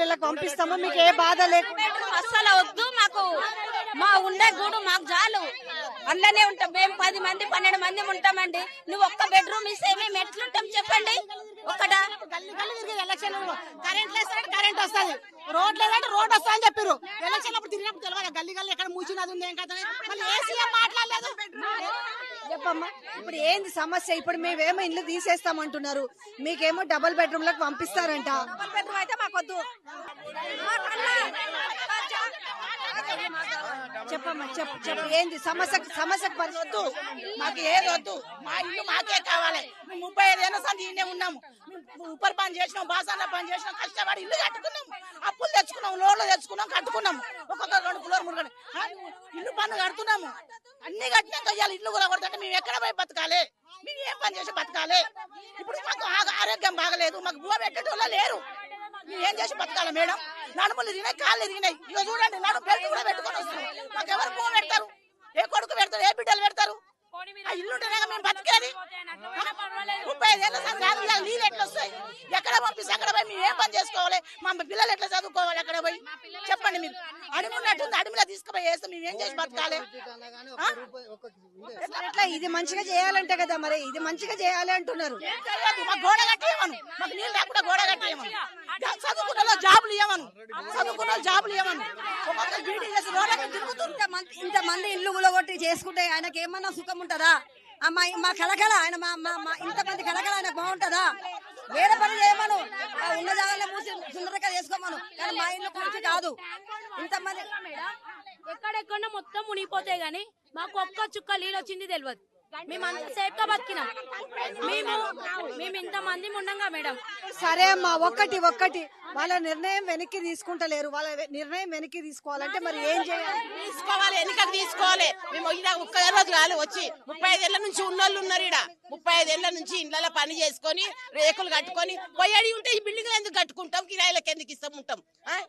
ఫ్యామిలీలకు పంపిస్తాము? మీకు ఏ బాధ లేకుండా. బెడ్రూమ్ అస్సలు వద్దు మాకు మా ఉండే గూడు మాకు చాలు. అందులోనే ఉంటాం మేము పది మంది పన్నెండు మంది ఉంటామండి. నువ్వు ఒక్క బెడ్రూమ్ ఇస్తే మేము ఎట్లుంటాం చెప్పండి? ఒక్కడా గల్లి గల్లి తిరిగి ఎలక్షన్ కరెంట్ లేస్తారంటే కరెంట్ వస్తుంది. రోడ్ లేదంటే రోడ్ వస్తా అని చెప్పారు ఎలక్షన్ అప్పుడు తిరిగినప్పుడు తెలియదు గల్లి గల్లి ఎక్కడ మూసినది ఉంది ఏం కదా మళ్ళీ ఏ సీఎం మాట్లాడలేదు. చెప్పమ్మా. ఇప్పుడు ఏంది సమస్య? ఇప్పుడు మేమేమో ఇల్లు తీసేస్తామంటున్నారు. మీకేమో డబుల్ బెడ్రూమ్లకు పంపిస్తారంట. బెడ్రూమ్ అయితే మాకు వద్దు చెప్పమ్మా చెప్పు చెప్పు. ఏంది సమస్యకు పరిస్థితి మాకు ఏది వద్దు. మా ఇల్లు మాకే కావాలి. మేము ముప్పై ఐదు సంది ఇండే ఉన్నాము. మేము ఉప్పర్ పని చేసినాం బాసాన పని చేసినాం కష్టపడి ఇల్లు తెచ్చుకున్నాం లోన్లు తెచ్చుకున్నాం కట్టుకున్నాం. ఒక్కొక్క రెండు కిలోలు మూడు ఇల్లు పన్ను కడుతున్నాము. అన్ని కట్టినాక ఇవాళ ఇల్లు కూడా కొడుతుంటే మేము ఎక్కడ పోయి బతకాలి? మేము ఏం పని చేసి బతకాలి? ఇప్పుడు మాకు ఆరోగ్యం బాగలేదు. మాకు భూమి పెట్టేటోళ్ళ లేరు. మేము ఏం చేసి బతకాలి మేడం? నడుములు తినే కాళ్ళు తిరిగినాయి. ఇక చూడండి నడుము బెల్ట్ కూడా పెట్టుకొని వస్తున్నాం మాకు ఎవరు భూమి పెడతారు? ఏ కొడుకు పెడతారు? ఏ బిడ్డలు పెడతారు? ఆ ఇల్లు ఉంటేనే మేము బతికేది. ముప్పై ఐదేళ్ళ నీళ్ళు ఎట్లా వస్తాయి? ఎక్కడ పంపిస్తే అక్కడ పోయి మేము ఏం పని చేసుకోవాలి. మా పిల్లలు ఎట్లా చదువుకోవాలి అక్కడ పోయి? చెప్పండి మీరు. అడుగున్నట్టుంది అడుగులా తీసుకుపోయి వేస్తే మేము ఏం చేసి బతకాలి? ఎట్లా? ఇది మంచిగా చేయాలంటే కదా మరి. ఇది మంచిగా చేయాలి అంటున్నారు. మాకు గోడ కట్టేయమను. మాకు నీళ్ళు లేకుండా గోడ కట్టేయమను. చదువుకున్న జాబులు ఇవ్వమను. చదువుకున్న జాబులు ఇవ్వమను. ఇంతమంది ఇల్లు గులగొట్టి చేసుకుంటే ఆయనకి ఏమన్నా సుఖం ఉంటుందా? మా మా కలకల ఆయన మా మా మా ఇంతమంది కలకల ఆయన బాగుంటుందా? వేరే పని చేయమను. ఆ ఉన్న జాగాలో మూసి సుందరంగా చేసుకోమను. కానీ మా ఇల్లు కూర్చి కాదు. ఇంతమంది ఎక్కడెక్కడ మొత్తం మునిగిపోతాయి గానీ మాకు ఒక్క చుక్క నీళ్ళు వచ్చింది తెలియదు మేము అంత సేఫ్గా బతికినాం. మేము మేము ఇంత మంది ఉండంగా మేడం. సరే అమ్మా ఒక్కటి ఒక్కటి. వాళ్ళ నిర్ణయం వెనక్కి తీసుకుంటలేరు. వాళ్ళ నిర్ణయం వెనక్కి తీసుకోవాలంటే మరి ఏం చేయాలి? తీసుకోవాలి ఎన్నికలు తీసుకోవాలి. మేము ఇలా ఒక్క రోజు కాదు వచ్చి ముప్పై ఐదేళ్ళ నుంచి ఉన్నోళ్ళు ఉన్నారు ఈడ. ముప్పై ఐదేళ్ళ నుంచి ఇళ్ళలో పని చేసుకొని రేకులు కట్టుకొని పోయేడి ఉంటే ఈ బిల్డింగ్ ఎందుకు కట్టుకుంటాం? కిరాయిలకు ఎందుకు ఇస్తాం ఉంటాం?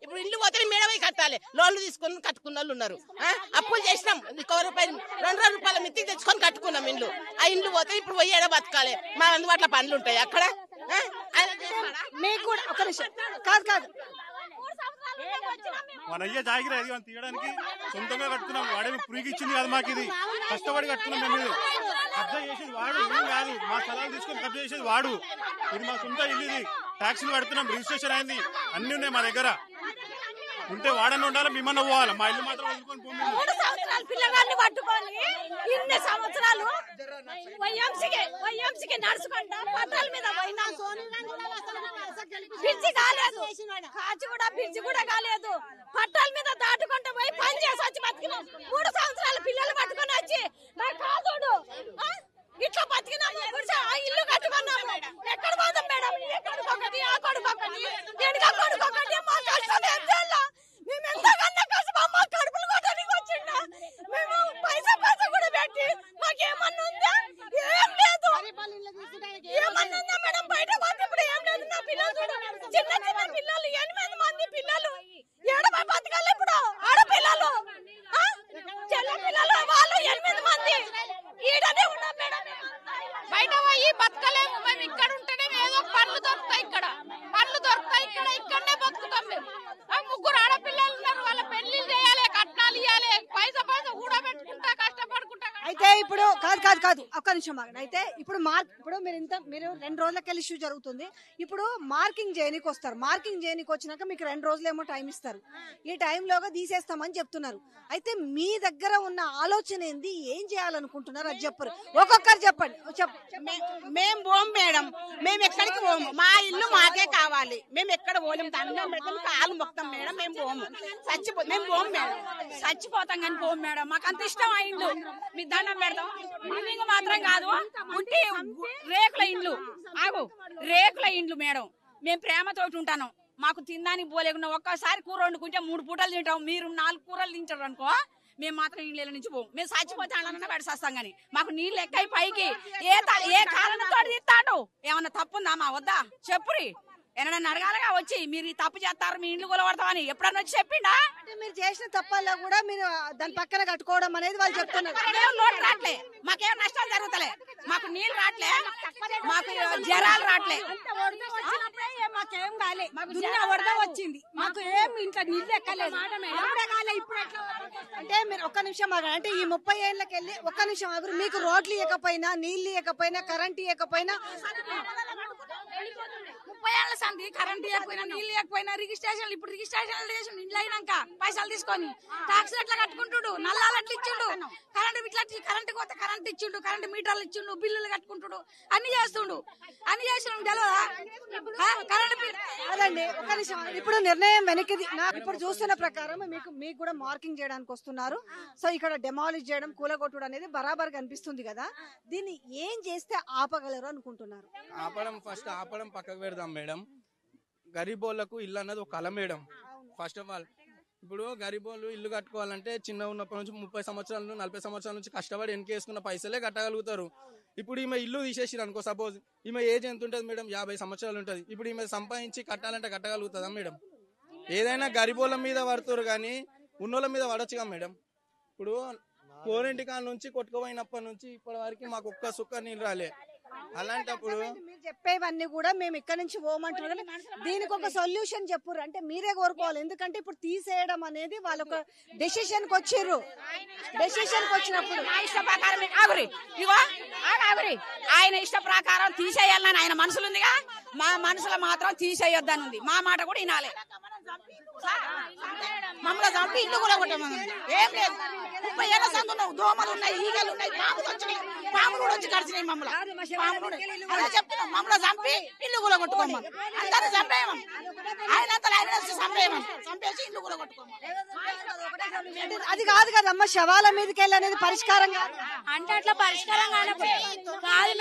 ఇప్పుడు ఇల్లు పోతే మేడమై కట్టాలి. లోన్లు తీసుకొని కట్టుకున్న వాళ్ళు ఉన్నారు? అప్పులు చేసినాం. ఒక రూపాయలు రెండు రూపాయల మిత్తి తెచ్చుకొని కట్టుకున్నాం ఇల్లు. ఆ ఇల్లు పోతే ఇప్పుడు పోయేడ బతకాలి? మా అందుబాటులో పనులు ఉంటాయి అక్కడ? మీకు కూడా ఒక నిమిషం. కాదు కాదు. మన అయ్యే జాగిరి అది మనం తీయడానికి. సొంతంగా కట్టుకున్నాం. వాడే పురికి ఇచ్చింది కదా మాకు ఇది. కష్టపడి కట్టుకున్నాం మేము ఇది. కబ్జా చేసేది వాడు మేము కాదు. మా స్థలాలు తీసుకొని కబ్జా చేసేది వాడు. ఇది మా సొంత ఇల్లు ఇది. ట్యాక్సీలు కడుతున్నాం. రిజిస్ట్రేషన్ అయింది. అన్ని ఉన్నాయి మా దగ్గర. ఉంటే వాడని ఉండాలి మిమ్మల్ని పోవాలి మా ఇల్లు మాత్రం మూడు సంవత్సరాలు పిల్లగాన్ని పట్టుకొని ఇన్ని సంవత్సరాలు వైఎంసీకి వైఎంసీకి నడుచుకుంటా పట్టాల మీద పోయినా. కాలేదు. కాచి కూడా బ్రిడ్జ్ కూడా కాలేదు. పట్టాల మీద దాటుకుంటూ పోయి పని చేసి వచ్చి బతికినాం. మూడు సంవత్సరాల పిల్లలు పట్టుకొని వచ్చి కాదోడు ఇట్లా బతికినాము ఆ ఇల్లు కట్టుకున్నాము. ఎక్కడ పోదాం మేడం? ఎక్కడ ఒకటి ఆ కొడుకు మా కష్టం చేయాలా మేము ఎంతకన్నా కష్టం మా కడుపులు కొట్టడానికి వచ్చిండా మేము పైసా పైసా కూడా పెట్టి మాకేమన్నా ఉందా ఏం లేదు ఏమన్నా ఉందా మేడం బయట పోతే ఇప్పుడు ఏం లేదు నా పిల్లలు చూడు చిన్న చిన్న పిల్లలు ఎనిమిది మంది పిల్లలు ఏడపై బతకాలి ఇప్పుడు ఆడపిల్లలు ఆ? చెల్ల పిల్లలు వాళ్ళు ఎనిమిది మంది ఈడనే ఉన్నాం మేడం మేమంతా. బయట పోయి బతకలేము. మేము ఇక్కడ ఉంటేనే ఏదో పనులు దొరుకుతాయి ఇక్కడ పనులు దొరుకుతాయి ఇక్కడ ఇక్కడనే బతుకుతాం మేము ఆ ముగ్గురు ఆడపిల్లలు ఉన్నారు వాళ్ళ పెళ్ళి చేయాలి కట్నాలు ఇవ్వాలి పైసా పైసా కూడా పెట్టుకుంటా కష్టపడుకుంటా అయితే ఇప్పుడు కాదు కాదు కాదు. ఒక్క నిమిషం ఆగండి. అయితే ఇప్పుడు మార్క్ ఇప్పుడు మీరు ఇంత మీరు రెండు రోజులకెళ్ళి ఇష్యూ జరుగుతుంది. ఇప్పుడు మార్కింగ్ చేయనీకి వస్తారు. మార్కింగ్ చేయనీకి వచ్చినాక మీకు రెండు రోజులేమో టైం ఇస్తారు. ఈ టైంలోగా తీసేస్తామని చెప్తున్నారు. అయితే మీ దగ్గర ఉన్న ఆలోచన ఏంది? ఏం చేయాలనుకుంటున్నారు? అది చెప్పరు. ఒక్కొక్కరు చెప్పండి. చెప్ప మేము పోం మేము ఎక్కడికి పోము? మా ఇల్లు మాకే కావాలి. మేము ఎక్కడ పోలేము దండం పెడతాం. కాలు మొక్తాం మేడం. మేము పోము. చచ్చిపో మేము పోము మేడం. చచ్చిపోతాం కానీ పోం మేడం. మాకు అంత ఇష్టం ఆ ఇండ్లు మీ దండం పెడతాం. బిల్డింగ్ మాత్రం కాదు. ఉంటే రేకుల ఇండ్లు ఆగు. రేకుల ఇండ్లు మేడం. మేము ప్రేమతోటి ఉంటాను. మాకు తినడానికి పోలేకుండా ఒక్కసారి కూర వండుకుంటే మూడు పూటలు తింటాం. మీరు నాలుగు కూరలు తింటారు అనుకో మేము మాత్రం ఇళ్ళ నుంచి పోం మేము చచ్చిపోతే అన్న పెడసేస్తాం కానీ మాకు నీళ్ళు ఎక్కాయి పైకి ఏ ఏ కారణంతో తీస్తాడు? ఏమన్నా తప్పుందా మా వద్దా? చెప్పురి. ఏమన్నా అడగాలగా వచ్చి మీరు ఈ తప్పు చేస్తారు మీ ఇండ్లు కొలగొడతామని ఎప్పుడన్నా వచ్చి చెప్పిండా? అంటే మీరు చేసిన తప్పల్లో కూడా మీరు దాని పక్కన కట్టుకోవడం అనేది వాళ్ళు చెప్తున్నారు. మాకేం లోటు రావట్లే మాకేం నష్టాలు జరుగుతలే? మాకు నీళ్ళు రావట్లే మాకు జ్వరాలు రావట్లే మాకేం కాలే. దున్న వరద వచ్చింది. మాకు ఏం ఇంట్లో నీళ్ళు ఎక్కలేదు. అప్పుడే కాలే ఇప్పుడు అంటే మీరు ఒక్క నిమిషం ఆగండి అంటే ఈ ముప్పై ఏళ్ళకి వెళ్ళి ఒక్క నిమిషం ఆగురు మీకు రోడ్లు ఇవ్వకపోయినా నీళ్ళు ఇవ్వకపోయినా కరెంట్ ఇవ్వకపోయినా ఏళ్ళ సంది కరెంట్ ఇవ్వకపోయినా నీళ్ళు ఇవ్వకపోయినా రిజిస్ట్రేషన్ ఇప్పుడు రిజిస్ట్రేషన్ చేసి ఇండ్లు అయినాక పైసలు తీసుకొని ట్యాక్స్ ఎట్లా కట్టుకుంటుడు? నల్లాలు అట్లా ఇచ్చిండు? కరెంట్ ఇట్లా కరెంట్ పోతే కరెంట్ ఇచ్చిండు కరెంట్ మీటర్లు ఇచ్చిండు బిల్లులు కట్టుకుంటుడు అన్ని చేస్తుండు. అన్ని చేసిన తెలియదా ఆ, కరెంట్ అదండి ఒక్క నిమిషం. ఇప్పుడు నిర్ణయం వెనక్కి ఇప్పుడు చూస్తున్న ప్రకారం మీకు మీకు కూడా మార్కింగ్ చేయడానికి వస్తున్నారు. సో ఇక్కడ డెమాలిష్ చేయడం కూలగొట్టుడు అనేది బరాబర్ కనిపిస్తుంది కదా. దీన్ని ఏం చేస్తే ఆపగలరు అనుకుంటున్నారు? ఆపడం ఫస్ట్ ఆపడం పక్కకు పెడదాం మేడం. గరీబోళ్ళకు ఇల్లు అన్నది ఒక మేడం. ఫస్ట్ ఆఫ్ ఆల్ ఇప్పుడు గరీబోళ్ళు ఇల్లు కట్టుకోవాలంటే చిన్న ఉన్నప్పటి నుంచి ముప్పై సంవత్సరాల నుంచి నలభై సంవత్సరాల నుంచి కష్టపడి వెనకేసుకున్న పైసలే కట్టగలుగుతారు. ఇప్పుడు ఈమె ఇల్లు తీసేసిరు అనుకో సపోజ్ ఈమె ఏజ్ ఎంత ఉంటుంది మేడం? యాభై సంవత్సరాలు ఉంటుంది. ఇప్పుడు ఈమె సంపాదించి కట్టాలంటే కట్టగలుగుతుందా మేడం? ఏదైనా గరీబోళ్ళ మీద పడుతురు కానీ ఉన్నోళ్ళ మీద పడొచ్చుగా మేడం? ఇప్పుడు కోరింటి కాడ నుంచి కొట్టుకుపోయినప్పటి నుంచి ఇప్పటి వరకు మాకు ఒక్క సుక్క నీళ్ళు రాలే. అలాంటప్పుడు మీరు చెప్పేవన్నీ కూడా మేము ఇక్కడ నుంచి పోమంటున్నారు కానీ దీనికి ఒక సొల్యూషన్ చెప్పుర్రు. అంటే మీరే కోరుకోవాలి. ఎందుకంటే ఇప్పుడు తీసేయడం అనేది వాళ్ళ ఒక డెసిషన్కి వచ్చారు డెసిషన్కి వచ్చినప్పుడు ఇష్ట ప్రకారం ఆగురి. ఇగో ఆగురి. ఆయన ఇష్ట ప్రకారం తీసేయాలని ఆయన మనసులు ఉందిగా. మా మనసులో మాత్రం తీసేయొద్దని ఉంది మా మాట కూడా వినాలి. మమ్మల్ని చంపి ఇల్లు కూడా కొట్టమని ఏం లేదు. ముప్పై ఏళ్ళ సందు ఉన్నావు దోమలు ఉన్నాయి ఈగలు ఉన్నాయి పాములు వచ్చినాయి. పాములు కూడా వచ్చి కడిచినాయి మమ్మల్ని. పాములు. అలా చెప్తున్నాం మమ్మల్ని చంపి ఇల్లు కూడా కొట్టుకోమని ఆయన అంతా ఆయన వచ్చి చంపేయమని చంపేసి ఇల్లు కూడా కొట్టుకోమని అది కాదు కదమ్మా శవాల మీదకి వెళ్ళి అనేది పరిష్కారం కాదు. అంటే అట్లా పరిష్కారం కాదు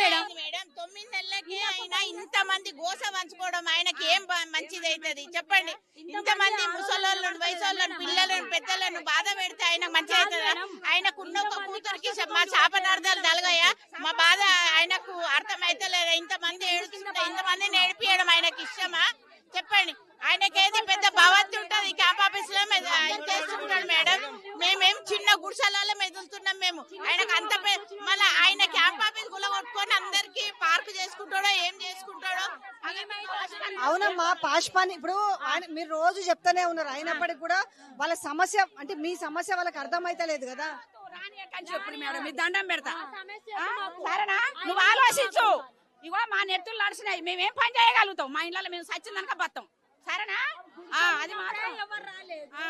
మేడం. మేడం. తొమ్మిది నెలలకి ఆయన ఇంత మంది గోస పంచుకోవడం ఆయనకి ఏం మంచిది అవుతుంది చెప్పండి. ఇంత మంది ముసలోళ్ళను వయసోళ్ళను పిల్లలను పెద్దలను బాధ పెడితే ఆయన మంచి అవుతుందా? ఆయనకున్న ఒక కూతురికి మా శాపనార్థాలు తలగాయా? మా బాధ ఆయనకు అర్థం అవుతలేదా ఇంత మంది ఏడుస్తుంటే ఇంత మందిని ఏడిపియడం ఆయనకి ఇష్టమా? చెప్పండి. ఆయనకేది పెద్ద భవంతి ఉంటది క్యాంప్ ఆఫీస్లో మెద- చేస్తుంటాడు మేడం. మేమేం చిన్న గుడిసెలలో మెదులుతున్నాం మేము. ఆయనకు అంత మళ్ళీ ఆయన క్యాంప్ ఆఫీస్ గుల కొట్టుకొని అందరికి పార్క్ చేసుకుంటాడో ఏం చేసుకుంటాడో. అవునమ్మా పాష్పాని ఇప్పుడు ఆయన మీరు రోజు చెప్తానే ఉన్నారు. అయినప్పటికీ కూడా వాళ్ళ సమస్య అంటే మీ సమస్య వాళ్ళకి అర్థమైతే లేదు కదా. చెప్పు మేడం మీ దండం పెడతా. ఆ, సరేనా? నువ్వు ఆలోచించు. ఇగో మా నెత్తులు నడిచినాయి మేమేం పని చేయగలుగుతాం? మా ఇళ్ళలో మేము సచ్చిందనక బతాం. సరేనా? అది మాత్రం ఆ.